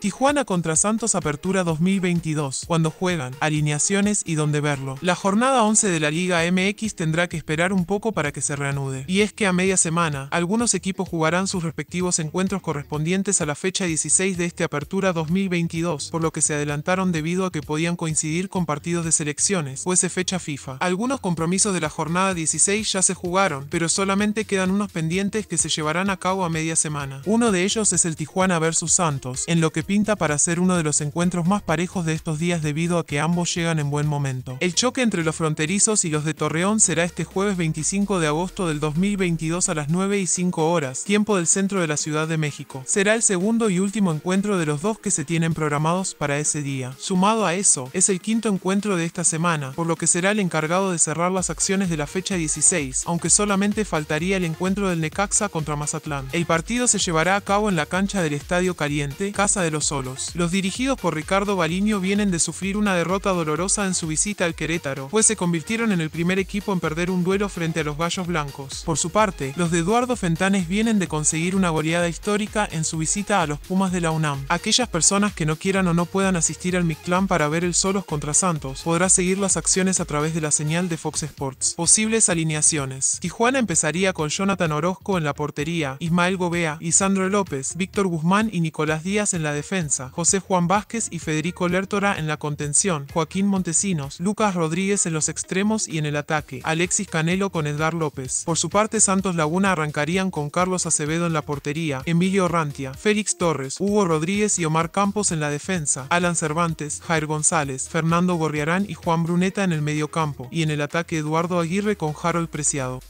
Tijuana contra Santos Apertura 2022, cuando juegan, alineaciones y dónde verlo. La jornada 11 de la Liga MX tendrá que esperar un poco para que se reanude. Y es que a media semana, algunos equipos jugarán sus respectivos encuentros correspondientes a la fecha 16 de este Apertura 2022, por lo que se adelantaron debido a que podían coincidir con partidos de selecciones, fuese fecha FIFA. Algunos compromisos de la jornada 16 ya se jugaron, pero solamente quedan unos pendientes que se llevarán a cabo a media semana. Uno de ellos es el Tijuana vs Santos, en lo que pinta para ser uno de los encuentros más parejos de estos días debido a que ambos llegan en buen momento. El choque entre los fronterizos y los de Torreón será este jueves 25 de agosto del 2022 a las 9 y 5 horas, tiempo del centro de la Ciudad de México. Será el segundo y último encuentro de los dos que se tienen programados para ese día. Sumado a eso, es el quinto encuentro de esta semana, por lo que será el encargado de cerrar las acciones de la fecha 16, aunque solamente faltaría el encuentro del Necaxa contra Mazatlán. El partido se llevará a cabo en la cancha del Estadio Caliente, casa de los solos. Los dirigidos por Ricardo Baliño vienen de sufrir una derrota dolorosa en su visita al Querétaro, pues se convirtieron en el primer equipo en perder un duelo frente a los Gallos Blancos. Por su parte, los de Eduardo Fentanes vienen de conseguir una goleada histórica en su visita a los Pumas de la UNAM. Aquellas personas que no quieran o no puedan asistir al Mictlán para ver el Solos contra Santos, podrá seguir las acciones a través de la señal de Fox Sports. Posibles alineaciones. Tijuana empezaría con Jonathan Orozco en la portería, Ismael Gobea, Isandro López, Víctor Guzmán y Nicolás Díaz en la defensa José Juan Vázquez y Federico Lertora en la contención, Joaquín Montesinos, Lucas Rodríguez en los extremos y en el ataque, Alexis Canelo con Edgar López. Por su parte, Santos Laguna arrancarían con Carlos Acevedo en la portería, Emilio Rantia, Félix Torres, Hugo Rodríguez y Omar Campos en la defensa, Alan Cervantes, Jair González, Fernando Gorriarán y Juan Bruneta en el mediocampo, y en el ataque Eduardo Aguirre con Harold Preciado.